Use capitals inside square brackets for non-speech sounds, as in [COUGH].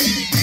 Yeah. [LAUGHS]